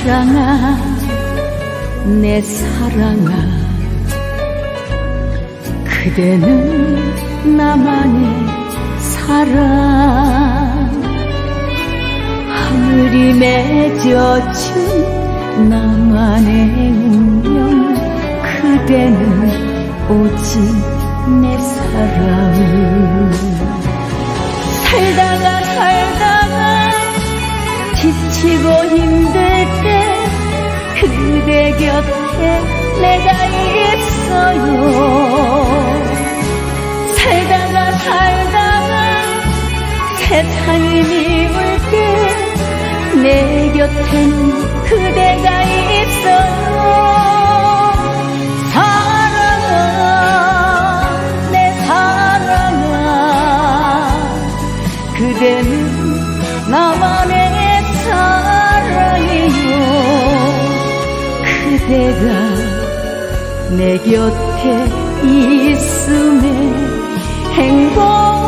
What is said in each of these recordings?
사랑아 내 사랑아. 그대는 나만의 사랑. 하늘이 맺어준 나만의 운명. 그대는 오직 내 사랑. 살다가 살다가 지치고 힘들 때 그대 곁에 내가 있어요. 살다가 살다가 세상이 미울 때 내 곁엔 그대가 있어요. 내 그대는 나만 그대가 내 곁에 있음에 행복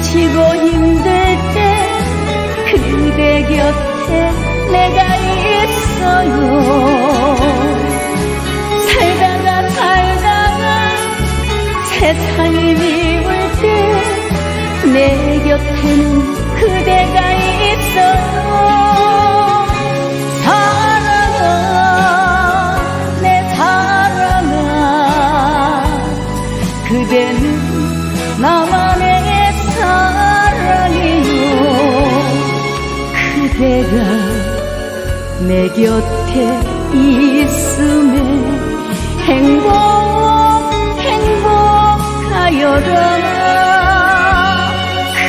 지치고 힘들 때 그대 곁에 내가 있어요. 살다가 살다가 세상이 미울 때 내 곁에는 그대가 있어요. 사랑아 내 사랑아 그대는 그대가 내 곁에 있음에 행복 행복하여라.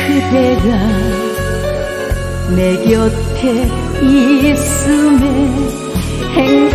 그대가 내 곁에 있음에 행복